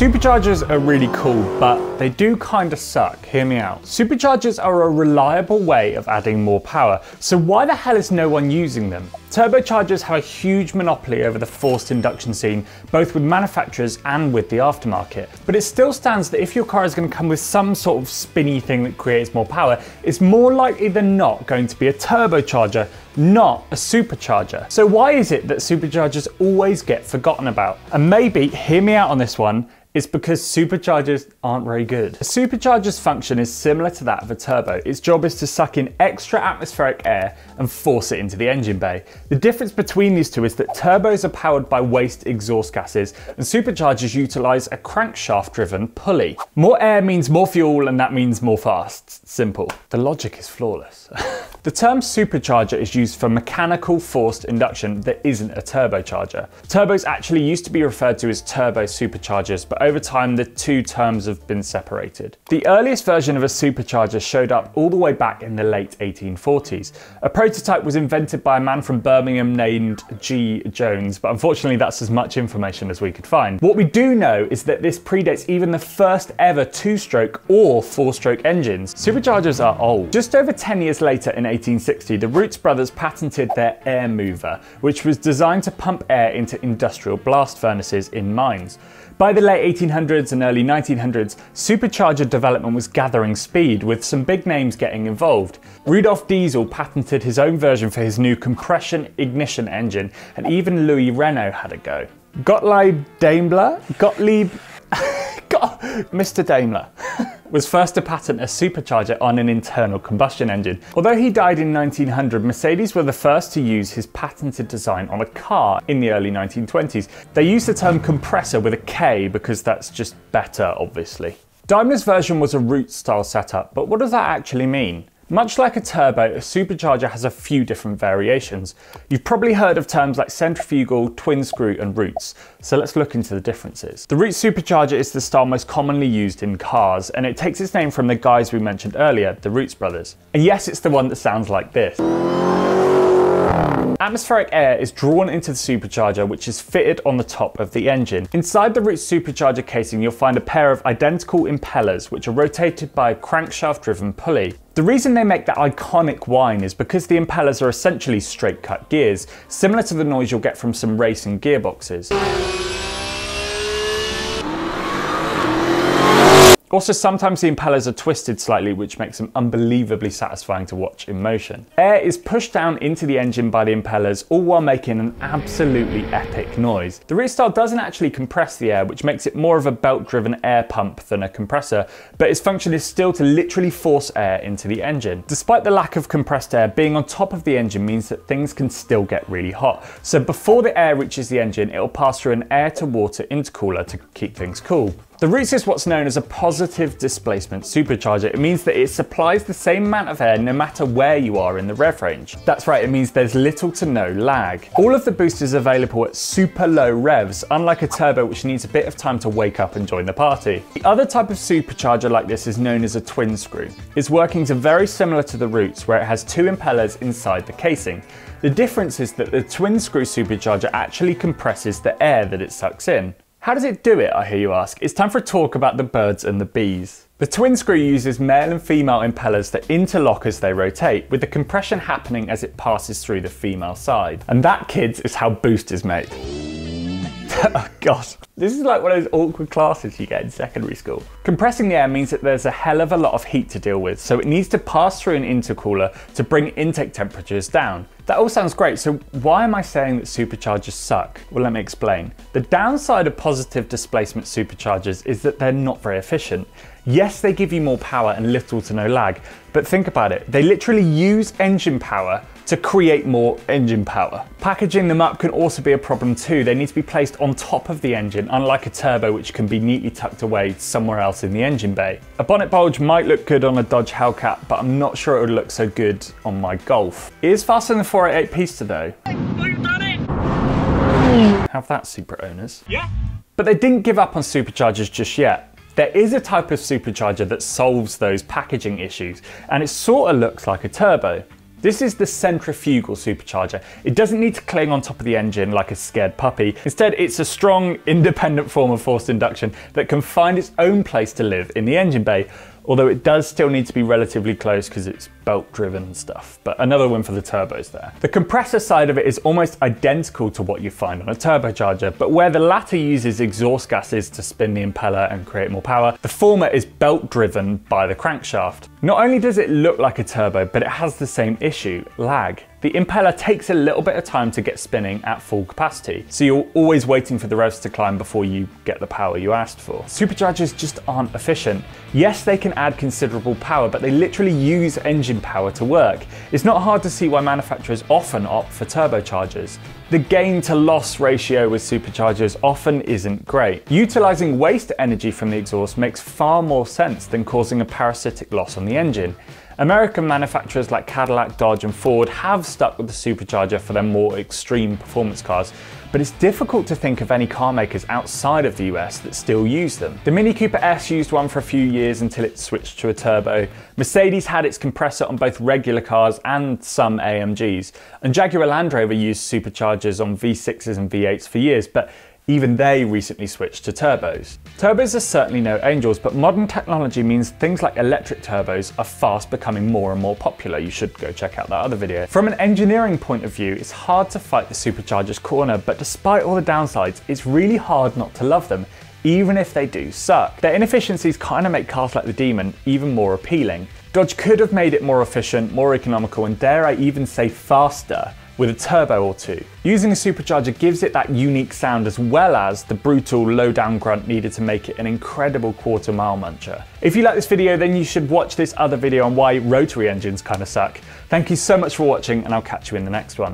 Superchargers are really cool, but they do kind of suck. Hear me out. Superchargers are a reliable way of adding more power, so why the hell is no one using them? Turbochargers have a huge monopoly over the forced induction scene, both with manufacturers and with the aftermarket. But it still stands that if your car is going to come with some sort of spinny thing that creates more power, it's more likely than not going to be a turbocharger, not a supercharger. So why is it that superchargers always get forgotten about? And maybe, hear me out on this one, it's because superchargers aren't very good. A supercharger's function is similar to that of a turbo. Its job is to suck in extra atmospheric air and force it into the engine bay. The difference between these two is that turbos are powered by waste exhaust gases and superchargers utilize a crankshaft driven pulley. More air means more fuel and that means more fast. Simple. The logic is flawless. the term supercharger is used for mechanical forced induction that isn't a turbocharger. Turbos actually used to be referred to as turbo superchargers, but over time the two terms have been separated. The earliest version of a supercharger showed up all the way back in the late 1840s. A prototype was invented by a man from Birmingham named G. Jones, but unfortunately that's as much information as we could find. What we do know is that this predates even the first ever two-stroke or four-stroke engines. Superchargers are old. Just over 10 years later in 1860, the Roots brothers patented their air mover, which was designed to pump air into industrial blast furnaces in mines. By the late 1800s and early 1900s, supercharger development was gathering speed, with some big names getting involved. Rudolf Diesel patented his own version for his new compression ignition engine, and even Louis Renault had a go. Gottlieb Daimler? Gottlieb Mr. Daimler was first to patent a supercharger on an internal combustion engine. Although he died in 1900, Mercedes were the first to use his patented design on a car in the early 1920s. They used the term compressor with a K because that's just better, obviously. Daimler's version was a root style setup, but what does that actually mean? Much like a turbo, a supercharger has a few different variations. You've probably heard of terms like centrifugal, twin screw and roots, so let's look into the differences. The Roots supercharger is the style most commonly used in cars, and it takes its name from the guys we mentioned earlier, the Roots brothers. And yes, it's the one that sounds like this. Atmospheric air is drawn into the supercharger which is fitted on the top of the engine. Inside the Roots supercharger casing you'll find a pair of identical impellers which are rotated by a crankshaft driven pulley. The reason they make that iconic whine is because the impellers are essentially straight cut gears, similar to the noise you'll get from some racing gearboxes. Also, sometimes the impellers are twisted slightly, which makes them unbelievably satisfying to watch in motion. Air is pushed down into the engine by the impellers, all while making an absolutely epic noise. The Roots style doesn't actually compress the air, which makes it more of a belt-driven air pump than a compressor, but its function is still to literally force air into the engine. Despite the lack of compressed air, being on top of the engine means that things can still get really hot. So before the air reaches the engine, it'll pass through an air-to-water intercooler to keep things cool. The Roots is what's known as a positive displacement supercharger. It means that it supplies the same amount of air no matter where you are in the rev range. That's right, it means there's little to no lag. All of the boost is available at super low revs, unlike a turbo which needs a bit of time to wake up and join the party. The other type of supercharger like this is known as a twin screw. Its workings are very similar to the Roots where it has two impellers inside the casing. The difference is that the twin screw supercharger actually compresses the air that it sucks in. How does it do it, I hear you ask? It's time for a talk about the birds and the bees. The twin screw uses male and female impellers that interlock as they rotate, with the compression happening as it passes through the female side. And that, kids, is how boost is made. oh god. This is like one of those awkward classes you get in secondary school. Compressing the air means that there's a hell of a lot of heat to deal with, so it needs to pass through an intercooler to bring intake temperatures down. That all sounds great, so why am I saying that superchargers suck? Well, let me explain. The downside of positive displacement superchargers is that they're not very efficient. Yes, they give you more power and little to no lag, but think about it. They literally use engine power to create more engine power. Packaging them up can also be a problem too. They need to be placed on top of the engine, unlike a turbo which can be neatly tucked away somewhere else in the engine bay. A bonnet bulge might look good on a Dodge Hellcat, but I'm not sure it would look so good on my Golf. It is faster than the 488 Pista though. We've done it! Have that, Super owners. Yeah. But they didn't give up on superchargers just yet. There is a type of supercharger that solves those packaging issues, and it sort of looks like a turbo. This is the centrifugal supercharger. It doesn't need to cling on top of the engine like a scared puppy. Instead, it's a strong, independent form of forced induction that can find its own place to live in the engine bay, although it does still need to be relatively close because it's belt driven stuff. But another win for the turbos there. The compressor side of it is almost identical to what you find on a turbocharger, but where the latter uses exhaust gases to spin the impeller and create more power, the former is belt driven by the crankshaft. Not only does it look like a turbo, but it has the same issue, lag. The impeller takes a little bit of time to get spinning at full capacity, so you're always waiting for the revs to climb before you get the power you asked for. Superchargers just aren't efficient. Yes, they can add considerable power, but they literally use engine power to work. It's not hard to see why manufacturers often opt for turbochargers. The gain to loss ratio with superchargers often isn't great. Utilizing waste energy from the exhaust makes far more sense than causing a parasitic loss on the engine. American manufacturers like Cadillac, Dodge and Ford have stuck with the supercharger for their more extreme performance cars, but it's difficult to think of any car makers outside of the US that still use them. The Mini Cooper S used one for a few years until it switched to a turbo. Mercedes had its compressor on both regular cars and some AMGs, and Jaguar Land Rover used superchargers on V6s and V8s for years, but even they recently switched to turbos. Turbos are certainly no angels, but modern technology means things like electric turbos are fast becoming more and more popular. You should go check out that other video. From an engineering point of view, it's hard to fight the supercharger's corner, but despite all the downsides, it's really hard not to love them even if they do suck. Their inefficiencies kind of make cars like the Demon even more appealing. Dodge could have made it more efficient, more economical, and dare I even say faster, with a turbo or two. Using a supercharger gives it that unique sound as well as the brutal low down grunt needed to make it an incredible quarter mile muncher. If you like this video then you should watch this other video on why rotary engines kinda suck. Thank you so much for watching and I'll catch you in the next one.